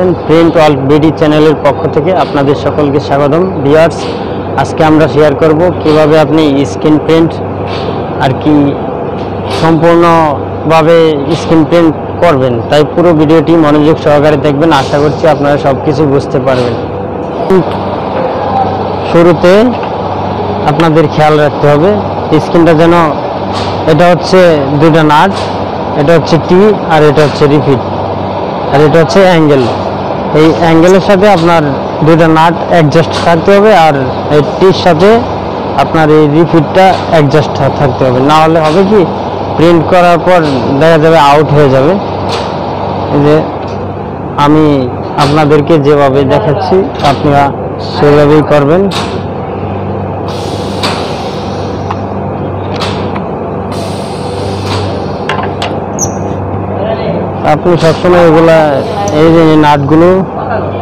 আছেন print world BD চ্যানেলের পক্ষ থেকে আপনাদের সকলকে স্বাগতম। ভিউয়ার্স, আজকে আমরা শেয়ার করব কীভাবে আপনি স্ক্রিন প্রিন্ট আর কি সম্পূর্ণভাবে স্ক্রিন প্রিন্ট করবেন। তাই পুরো ভিডিওটি মনোযোগ সহকারে দেখবেন। আশা করছি আপনারা সব কিছু বুঝতে পারবেন। শুরুতে আপনাদের খেয়াল রাখতে হবে, স্ক্রিনটা যেন, এটা হচ্ছে দুটা নাট, এটা হচ্ছে টি আর এটা হচ্ছে রিপিট আর এটা হচ্ছে অ্যাঙ্গেল। এই অ্যাঙ্গেলের সাথে আপনার দুটা নাট অ্যাডজাস্ট থাকতে হবে আর এই টির সাথে আপনার এই রিপিটটা অ্যাডজাস্ট থাকতে হবে। না হলে হবে কি প্রিন্ট করার পর দেখা যাবে আউট হয়ে যাবে। যে আমি আপনাদেরকে যেভাবে দেখাচ্ছি, আপনারা সেভাবেই করবেন। আপনি সবসময় এগুলা, এই যে নাটগুলো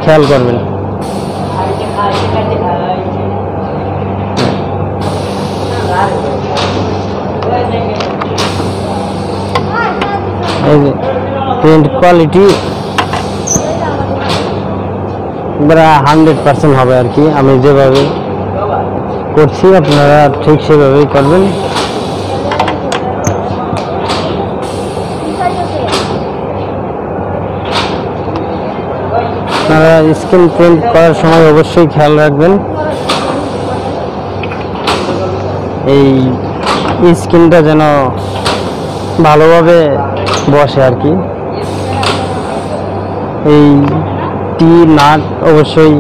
খেয়াল করবেন। এই যে প্রিন্ট কোয়ালিটি হান্ড্রেড পার্সেন্ট হবে আর কি। আমি যেভাবে করছি, আপনারা ঠিক সেভাবেই করবেন। আপনারা স্ক্রিন প্রিন্ট করার সময় অবশ্যই খেয়াল রাখবেন। এই স্ক্রিনটা যেন ভালোভাবে বসে আর কি। এই টি নাট অবশ্যই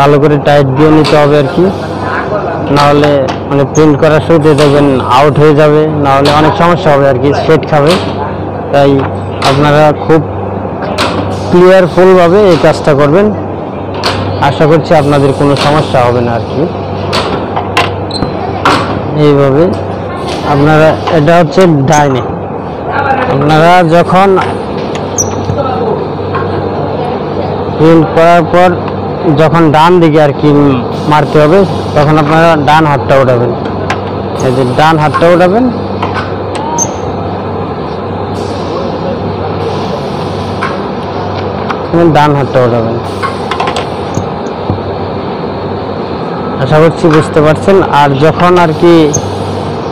ভালো করে টাইট দিয়ে নিতে হবে আর কি। নাহলে মানে প্রিন্ট করার শুরুতে দেখবেন আউট হয়ে যাবে, নাহলে অনেক সমস্যা হবে আর কি সেট খাবে। তাই আপনারা খুব ক্লিয়ারফুলভাবে এই কাজটা করবেন। আশা করছি আপনাদের কোনো সমস্যা হবে না আর কি। এইভাবে আপনারা, এটা হচ্ছে ডাইনে। আপনারা যখন প্রিন্ট করার পর যখন ডান দিকে আর কি মারতে হবে, তখন আপনারা ডান হাতটা উঠাবেন। এই যে ডান হাতটা উঠাবেন ডান হাতটা উঠাবেন আশা করছি বুঝতে পারছেন। আর যখন আর কি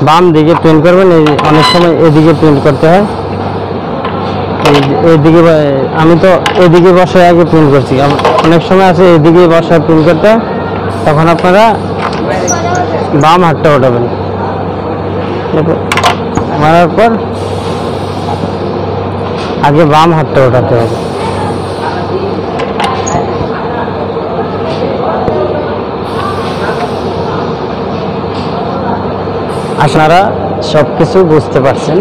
বাম দিকে প্রিন্ট করবেন অনেক সময় এদিকে প্রিন্ট করতে হয়। এদিকে আমি তো এদিকে বসে আগে প্রিন্ট করছি। অনেক সময় আছে এদিকে বসে প্রিন্ট করতে তখন আপনারা বাম হাতটা ওঠাবেন মারার পর আগে বাম হাতটা ওঠাতে হবে। আপনারা সব কিছু বুঝতে পারছেন।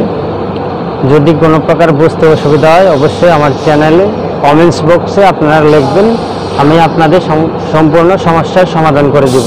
যদি কোনো প্রকার বুঝতে অসুবিধা হয়, অবশ্যই আমার চ্যানেলে কমেন্টস বক্সে আপনারা লিখবেন। আমি আপনাদের সম্পূর্ণ সমস্যার সমাধান করে দিব।